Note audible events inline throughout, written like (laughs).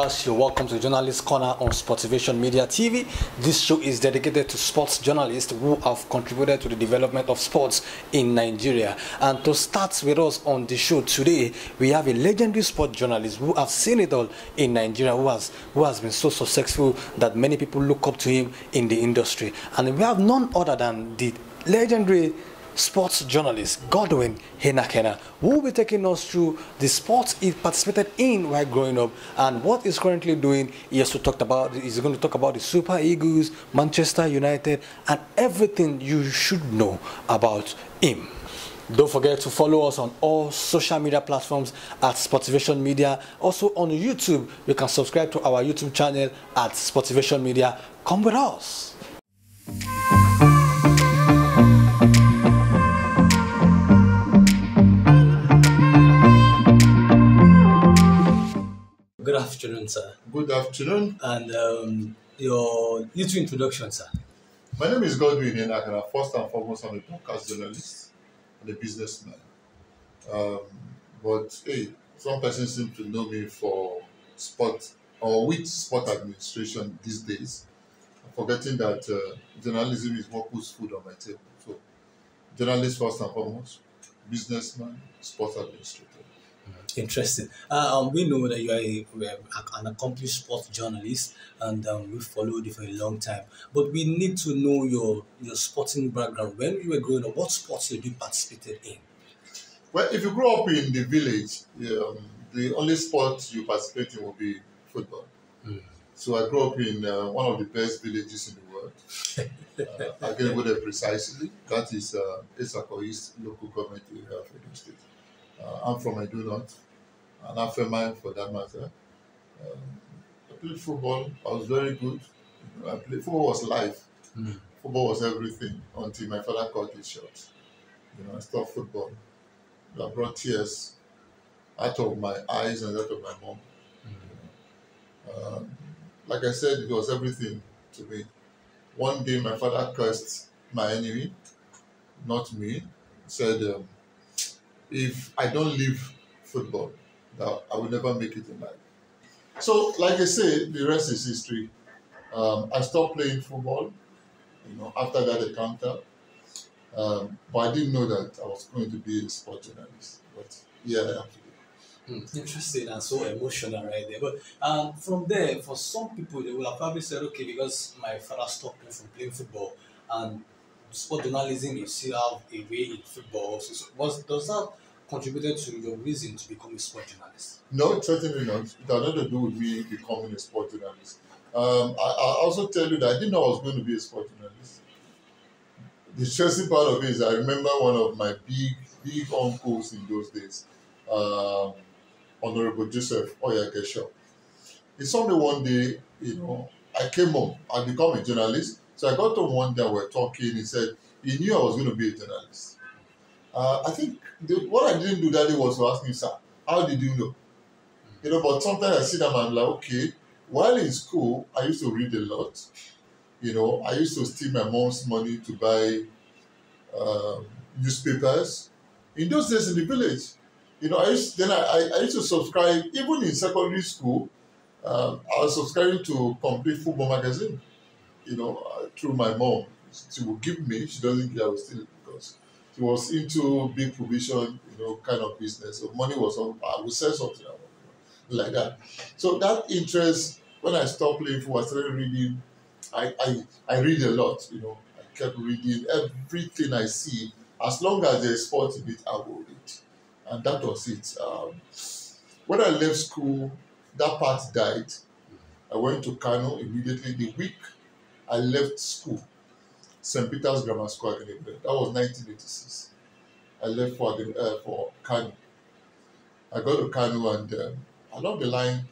viewers, you're welcome to Journalist Corner on Sportivation Media TV. This show is dedicated to sports journalists who have contributed to the development of sports in Nigeria. And to start with us on the show today, we have a legendary sport journalist who has seen it all in Nigeria, who has who has been so successful that many people look up to him in the industry. And we have none other than the legendary sports journalist Godwin Enakhena, who will be taking us through the sports he participated in while growing up and what he's currently doing. He also talked about he's going to talk about the Super Eagles, Manchester United, and everything you should know about him. Don't forget to follow us on all social media platforms at Sportivation Media. Also on YouTube, you can subscribe to our YouTube channel at Sportivation Media. Come with us. Good afternoon, sir. Good afternoon. And um, your little introduction, sir. My name is Godwin Enakhena. First and foremost, I'm a podcast journalist and a businessman. Um, but hey, some persons seem to know me for sport or with sport administration these days, forgetting that uh, journalism is what puts food on my table. So, journalist first and foremost, businessman, sports administrator. Interesting. Uh, um, we know that you are a, an accomplished sports journalist, and um, we followed you for a long time. But we need to know your your sporting background. When you were growing up, what sports did you participated in? Well, if you grow up in the village, um, the only sport you participate in will be football. Mm. So I grew up in uh, one of the best villages in the world. (laughs) uh, I can go there precisely. That is uh, Etsako East local government area of Edo State. Uh, I'm from Edo North, and I'm from mine for that matter. Um, I played football. I was very good. I played football was life. Mm. Football was everything until my father cut it short. You know, I stopped football. That brought tears out of my eyes and out of my mom. Um, like I said, it was everything to me. One day, my father cursed my enemy, not me. Said, um, "If I don't leave football, I will never make it in life." So, like I say, the rest is history. Um, I stopped playing football, you know, after that encounter. Um, but I didn't know that I was going to be a sport journalist. But yeah, I am. Hmm, interesting and so emotional right there. But um, from there, for some people, they will have probably said, okay, because my father stopped me from playing football and sport journalism, you still have a way in football. So, was, does that contributed to your reason to become a sport journalist? No, certainly not. It had nothing to do with me becoming a sport journalist. Um, I, I also tell you that I didn't know I was going to be a sport journalist. The stressing part of it is I remember one of my big, big uncles in those days, um, Honorable Joseph Oyagesho. He saw me one day, you know, I came home, I become a journalist. So I got home one we were talking, he said he knew I was going to be a journalist. Uh, I think the, what I didn't do that day was to ask him, sir, how did you know? You know, but sometimes I sit down and I'm like, okay, while in school, I used to read a lot. You know, I used to steal my mom's money to buy um, newspapers. In those days in the village, you know, I used, then I, I, I used to subscribe, even in secondary school, um, I was subscribing to Complete Football Magazine, you know, uh, through my mom. She would give me, she doesn't care, I was still, because she was into big provision, you know, kind of business. So money was, on, I would sell something like that. So that interest, when I stopped playing football, I started reading. I, I, I read a lot, you know. I kept reading everything I see. As long as there's sport in it, I will read. And that was it. Um, when I left school, that part died. I went to Kano immediately. The week I left school, St. Peter's Grammar School, Agenebe. That was 1986. I left for, uh, for Kano. I got to Kano and um, along the line,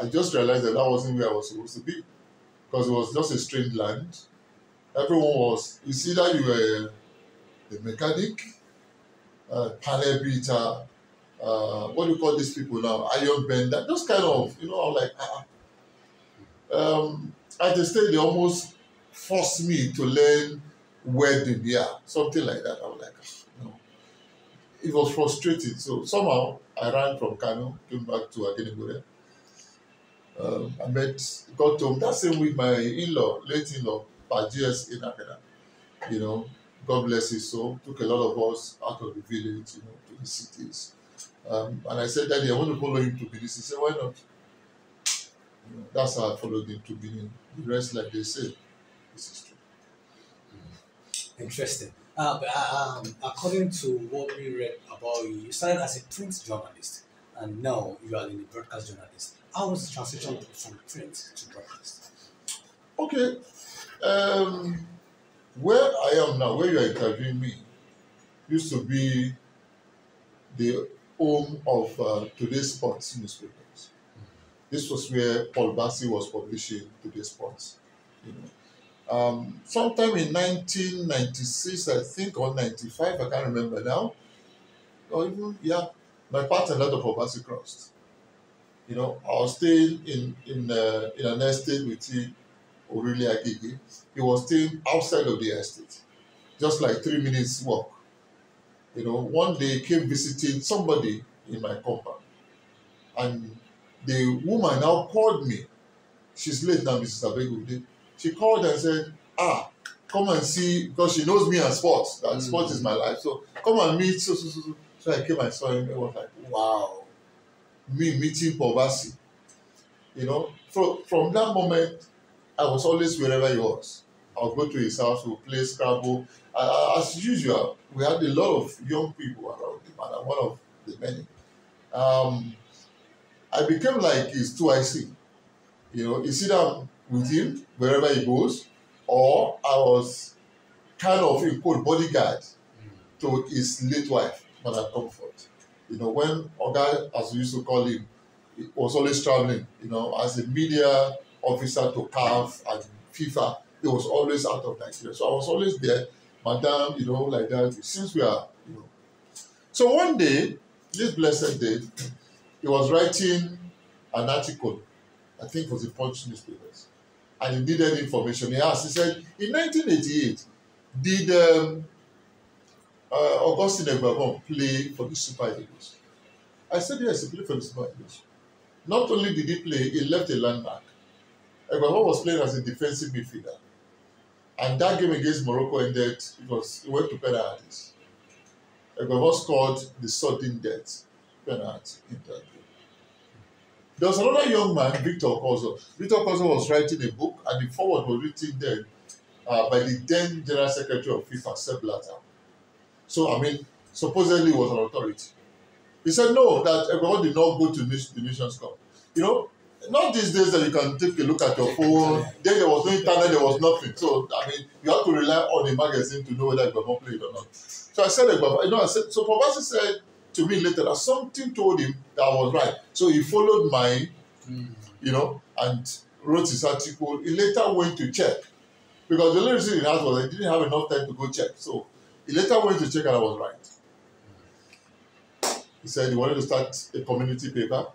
I just realized that that wasn't where I was supposed to be because it was just a strange land. Everyone was, you see that you were a mechanic, uh, panel beater, uh, what do you call these people now? Iron bender, those kind of, you know, I'm like, ah. Um, at the stage, they almost forced me to learn welding, yeah, something like that. I was like, no. It was frustrating. So somehow I ran from Kano, came back to Agenibore. Um, I met, got home that same week. My in-law, late in-law, Pajias in Akada, you know, God bless his soul, took a lot of us out of the village, you know, to the cities. Um, and I said, Daddy, I want to follow him to Benin. He said, Why not? You know, that's how I followed him to Benin. The rest, like they say, this is true. Interesting. Uh, but, uh, um, according to what we read about you, you started as a print journalist and now you are in the broadcast journalist. How was the transition from print to broadcast? Okay. Um, where I am now, where you are interviewing me, used to be the home of uh, Today's Sports newspapers. This was where Paul Bassey was publishing Today's Sports. You know. Um, sometime in 1996, I think, or 95, I can't remember now, or even, yeah, my that of Paul Bassey crossed. You know, I was staying in in uh, in an estate with Orile Agege. He was staying outside of the estate, just like three minutes walk. You know, one day came visiting somebody in my compound, and the woman now called me. She's late now, Mrs. Abegude. She called and said, "Ah, come and see," because she knows me and sports. That mm. sports is my life. So come and meet. So so so. So, so I came and saw him. It was like, wow me meeting Bassi. You know, from from that moment, I was always wherever he was. I'll go to his house, we'll play Scrabble. Uh, as usual, we had a lot of young people around him, and I'm one of the many. Um, I became like his 2IC. You know, you see that with him wherever he goes, or I was kind of a quote bodyguard to his late wife, Mother Comfort. You know, when Oga, as we used to call him, was always traveling, you know, as a media officer to CAF and FIFA, he was always out of Nigeria. So I was always there, madam, you know, like that, since we are, you know. So one day, this blessed day, he was writing an article, I think it was the Punch newspapers, and he needed information. He asked, he said, in 1988, did um, uh, Augustine play for the Super Eagles? I said, yes, he played for the Super Eagles. Not only did he play, he left a landmark. Eguavoen was playing as a defensive midfielder. And that game against Morocco ended, it was, went to penalties. Eguavoen scored the sudden death penalty in that game. There was another young man, Victor Okozo. Victor Okozo was writing a book, and the forward was written then uh, by the then General Secretary of FIFA, Sepp Blatter. So, I mean, supposedly was an authority. He said, no, that everyone did not go to the Nations Cup. You know, not these days that you can take a look at your phone. Then there was no internet, there was nothing. So, I mean, you have to rely on a magazine to know whether Egbamo played or not. So I said, Egbamo, you know, I said, so Probasi said to me later that something told him that I was right. So he followed my, mm. you know, and wrote his article. He later went to check because the only reason he asked was I didn't have enough time to go check. So he later went to check and I was right. He said he wanted to start a community paper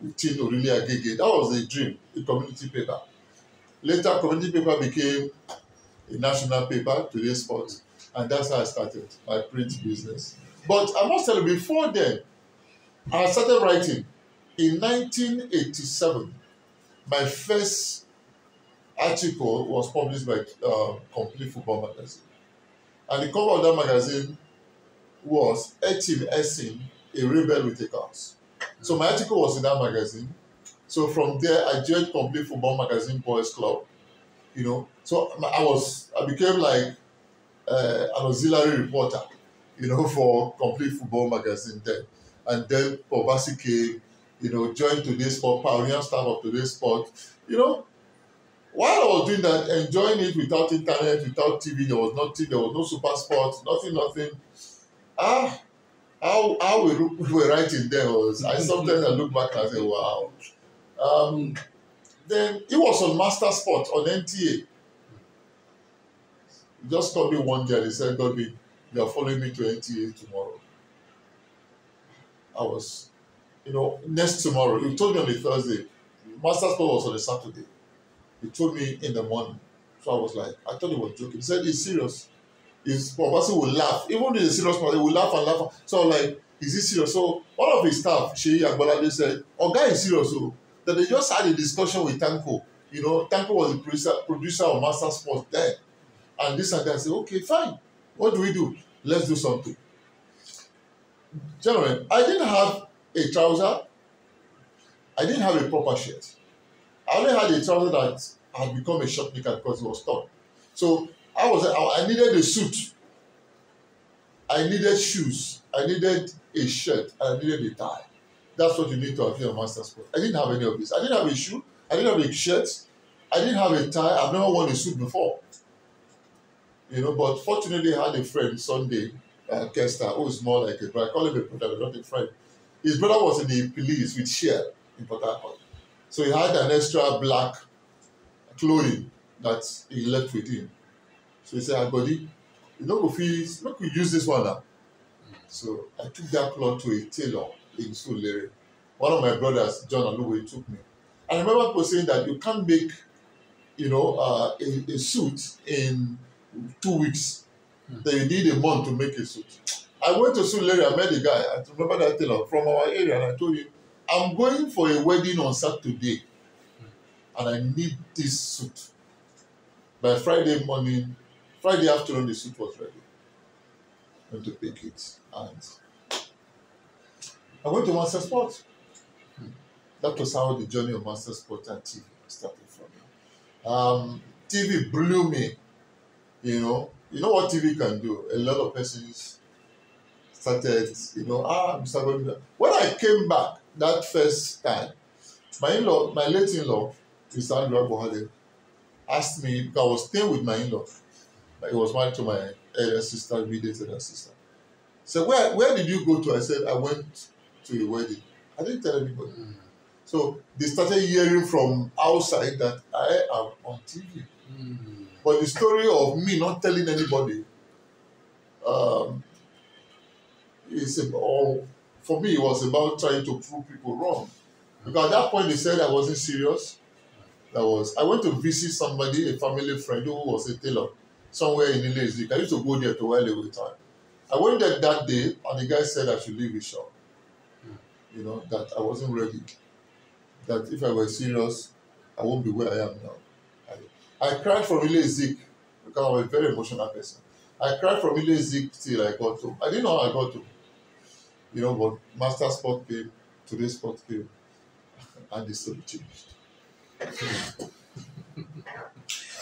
with Tin Aurelia Agege. That was a dream, a community paper. Later, community paper became a national paper, Today's Sports, and that's how I started my print business. But I must tell you, before then, I started writing. In 1987, my first article was published by uh, Complete Football Magazine. And the cover of that magazine was Etim Esin, a rebel with a cause. So my article was in that magazine. So from there, I joined Complete Football Magazine Boys Club. You know, so I was, I became like uh, an auxiliary reporter, you know, for Complete Football Magazine then. And then Pobasi came, you know, joined Today's Sport, pioneer staff of Today's Sport. You know, while I was doing that, enjoying it without internet, without TV, there was nothing, there was no super sports, nothing, nothing. Ah, how how we, we were writing there was I sometimes I look back and say, wow. Um, then it was on Master Sport on NTA. Just called me one day and he said, Godwin, you are following me to NTA tomorrow. I was, you know, next tomorrow. He told me on a Thursday. Master Sport was on a Saturday. He told me in the morning. So I was like, I thought he was joking. He said, he's serious. His person will laugh. Even in a serious matter, he will laugh and laugh. So like, is he serious? So one of his staff, Sheyi Agbolade, said, Oh, guy is serious. So that they just had a discussion with Tanko. You know, Tanko was the producer, producer of Master Sports then. And this and that. I said, okay, fine. What do we do? Let's do something. Gentlemen, I didn't have a trouser. I didn't have a proper shirt. I only had a trouser that had become a short knicker because it was torn. So I was I needed a suit. I needed shoes. I needed a shirt. I needed a tie. That's what you need to have your master sport. I didn't have any of this. I didn't have a shoe. I didn't have a shirt. I didn't have a tie. I've never worn a suit before. You know, but fortunately, I had a friend Sunday, uh, Kester, who is more like a brother. I call him a brother, not a friend. His brother was in the police with Shell in Port Harcourt. So he had an extra black clothing that he left with him. So he said, ah, buddy, you know, if we, look, we use this one now. So I took that cloth to a tailor in Surulere. One of my brothers, John Aluwe, took me. I remember people saying that you can't make, you know, uh, a, a suit in two weeks. Mm. You need a month to make a suit. I went to Surulere, I met a guy, I remember that tailor from our area, and I told him, I'm going for a wedding on Saturday, and I need this suit. By Friday morning, Friday afternoon, the suit was ready. I went to pick it, and I went to Master Sport. That was how the journey of Master Sport and TV started for me. Um, TV blew me. You know, you know what TV can do. A lot of persons started, you know, ah, Mr. Godwin. When I came back that first time, my in-law, my late in-law, Mr. Andrew Abuhale, asked me, because I was staying with my in-law. He was married to my elder sister, immediate elder sister. So where where did you go to? I said, I went to a wedding. I didn't tell anybody. Mm. So they started hearing from outside that I am on TV. Mm. But the story of me not telling anybody um, is about, for me, it was about trying to prove people wrong. Because at that point they said I wasn't serious. That was I went to visit somebody, a family friend who was a tailor somewhere in Ilezik. I used to go there to while away time. I went there that day and the guy said I should leave his shop you know, that I wasn't ready. That if I were serious, I won't be where I am now. I, cried from Ile Zik because I'm a very emotional person. I cried from Ile Zik till I got home. I didn't know how I got home. You know, but Master Sport came, today's sport came, and the story changed.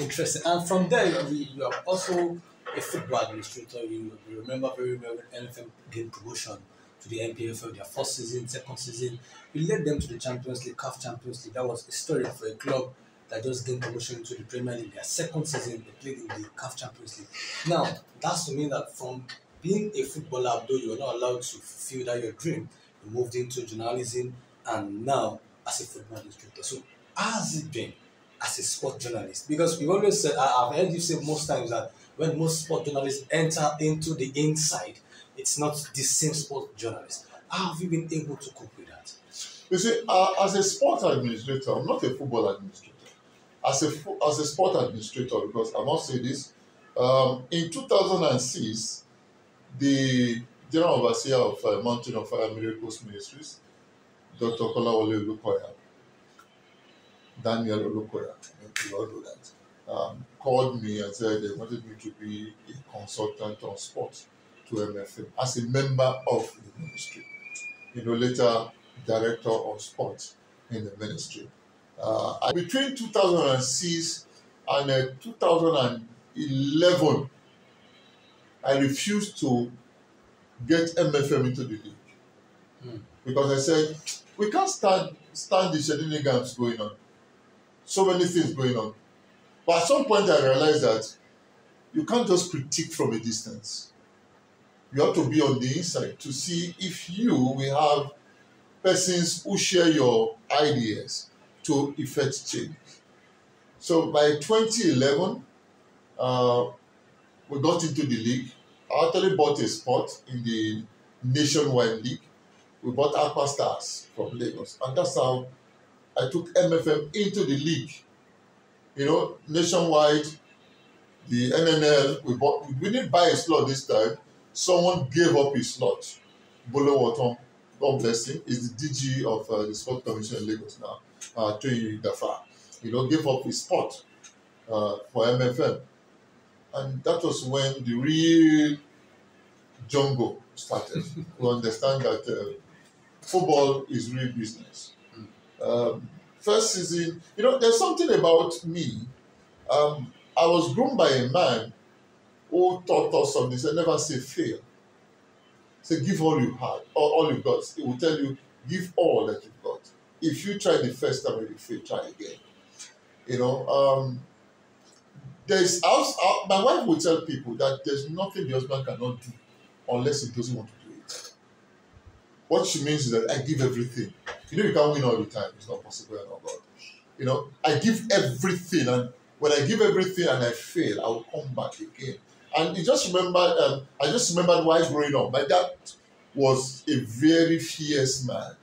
Interesting. And from there, you, you are also a football administrator. You, you remember very well when MFM gained promotion to the NPFL their first season, second season. We led them to the Champions League, CAF Champions League. That was historic for a club that just gained promotion to the Premier League. Their second season, they played in the CAF Champions League. Now, that's to mean that from being a footballer, although you're not allowed to fulfill that your dream, you moved into journalism and now as a football instructor. So, has it been as a sport journalist? Because we've always said, I've heard you say most times that when most sport journalists enter into the inside, it's not the same sport journalist. How have you been able to cope with that? You see, uh, as a sport administrator, I'm not a football administrator. As a as a sport administrator, because I must say this, um, in 2006, the general overseer of uh, Mountain of Fire Miracles Ministries, Dr. Kolawole Olukoya, Daniel Olukoya, you all know that, um, called me and said they wanted me to be a consultant on sports to MFM as a member of the ministry. You know, later director of sports in the ministry. Uh, between 2006 and uh, 2011, I refused to get MFM into the league mm. because I said we can't stand stand the shenanigans going on, so many things going on. But at some point, I realized that you can't just critique from a distance you have to be on the inside to see if you will have persons who share your ideas to effect change. So by 2011, uh, we got into the league. I actually bought a spot in the nationwide league. We bought Aqua Stars from Lagos, and that's how I took MFM into the league. You know, nationwide, the NNL, we bought. We didn't buy a slot this time someone gave up his slot, Bolo Waton God bless him, is the DG of uh, the Sport Commission in Lagos now, uh, Toyin Gafar. You know, gave up his spot uh, for MFM. And that was when the real jungle started. (laughs) we understand that uh, football is real business. Um, first season, you know, there's something about me. Um, I was groomed by a man who taught us something. He said, never say fail. Say, give all you had, all, all you've got. He will tell you, give all that you've got. If you try the first time and you fail, try again. You know, um, there's also, uh, my wife will tell people that there's nothing the husband cannot do unless he doesn't want to do it. What she means is that I give everything. You know, you can't win all the time. It's not possible and all. You know, I give everything, and when I give everything and I fail, I will come back again. And you just remember, um, I just remembered why growing up, my dad was a very fierce man.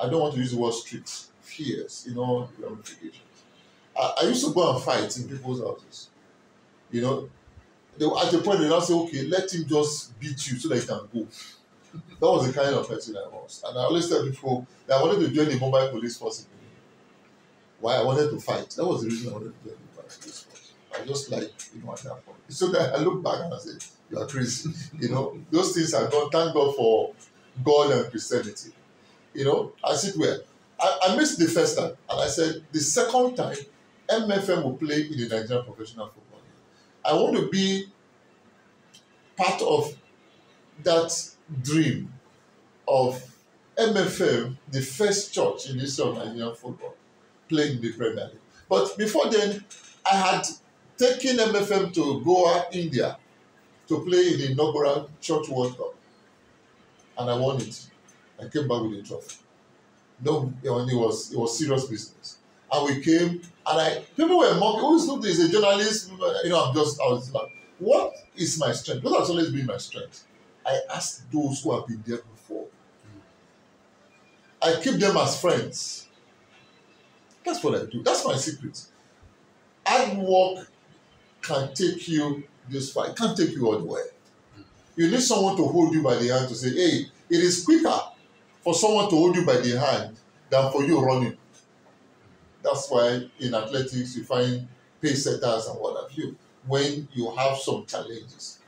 I don't want to use the word strict, fierce, you know, ramifications. I, I used to go and fight in people's houses. You know, they, at the point they now say, okay, let him just beat you so that he can go. (laughs) that was the kind of person I was. And I always tell people that I wanted to join the mobile police force. Why I wanted to fight. That was the reason I wanted to join the mobile police force. I just like, you know, at that point. So that I look back and I say, you are crazy. (laughs) you know, those things are gone. Thank God for God and Christianity. You know, as it were. I, I missed the first time. And I said, the second time, MFM will play in the Nigerian professional football. League. I want to be part of that dream of MFM, the first church in the history of Nigerian football, playing in the Premier League. But before then, I had taken MFM to Goa, India, to play in the inaugural Church World Cup. And I won it. I came back with a trophy. No, it was it was serious business. And we came and I people were mocking, who is is a journalist? You know, I'm just I was like, what is my strength? What has always been my strength? I ask those who have been there before. I keep them as friends. That's what I do. That's my secret. Hard work can take you this far. It can't take you all the way. You need someone to hold you by the hand to say, hey, it is quicker for someone to hold you by the hand than for you running. That's why in athletics you find pace setters and what have you when you have some challenges.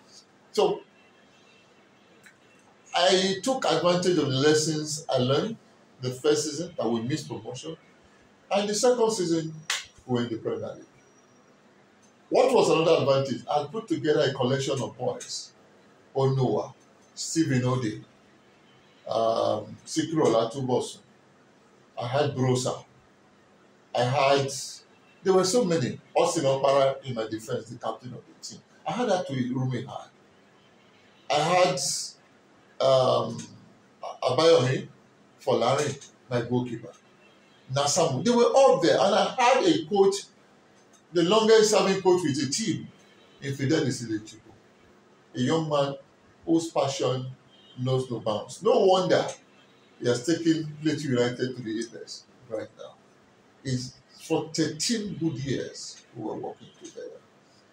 So I took advantage of the lessons I learned the first season that we missed promotion, and the second season we were in the Premier League. What was another advantage? I put together a collection of boys. Onoa, Stephen Ode, um, Sikiru Olatubosun. I had Brosa. I had, there were so many. Austin Opara in my defense, the captain of the team. I had that to Rumi high. I had um, Abayomi for Larry, my goalkeeper. Nasamu. They were all there. And I had a coach, the longest serving coach with a team in Fidelis Ilechukwu. A young man whose passion knows no bounds. No wonder he has taken Plateau United to the Apex right now is for 13 good years we were working together.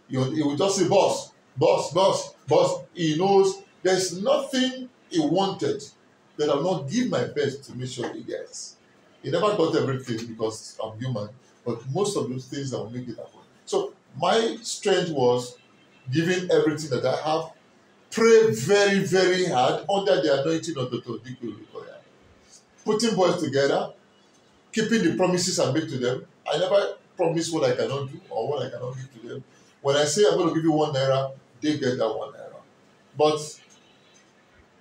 He will just say, boss, boss, boss, boss. He knows there's nothing he wanted that I'll not give my best to make sure he gets. He never got everything because I'm human, but most of those things will make it happen. So my strength was giving everything that I have, pray very, very hard under the anointing of Dr. Dikwe Putting boys together, keeping the promises I make to them. I never promise what I cannot do or what I cannot give to them. When I say I'm going to give you one naira, they get that one naira. But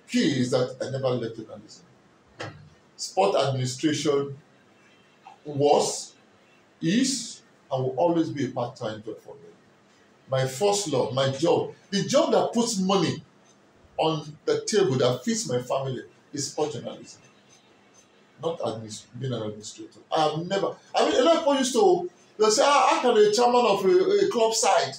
key is that I never let left journalism. Sport administration was, is, and will always be a part-time job for me. My first love, my job, the job that puts money on the table that feeds my family is sport journalism not administ- being an administrator. I have never. I mean, a lot of people used to they say, ah, how can a chairman of a, a club side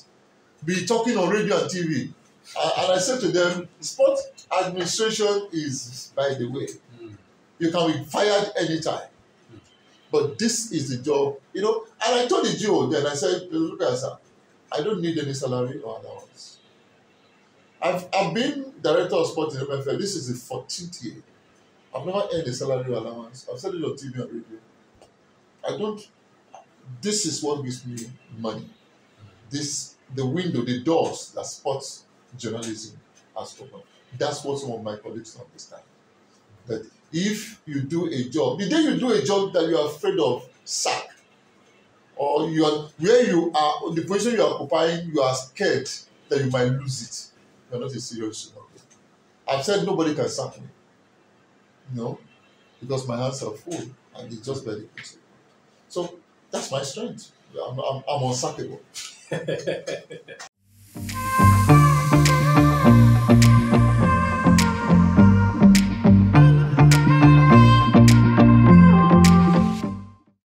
be talking on radio and TV? Uh, and I said to them, sport administration is by the way. Mm. You can be fired anytime. Mm. But this is the job, you know. And I told the Joe then, I said, look at sir, I don't need any salary or allowance. I've, I've been director of sports in MFM. This is the 14th year. I've never earned a salary allowance. I've said it on TV and radio. I don't. This is what gives me money. This the window, the doors that sports journalism has opened. That's what some of my colleagues don't understand. That if you do a job, the day you do a job that you are afraid of, sack, or you are where you are, the position you are occupying, you are scared that you might lose it. You are not a serious human I've said nobody can sack me. No, because my hands are full and it's just very easy. So that's my strength. I'm, I'm, I'm unsackable. (laughs)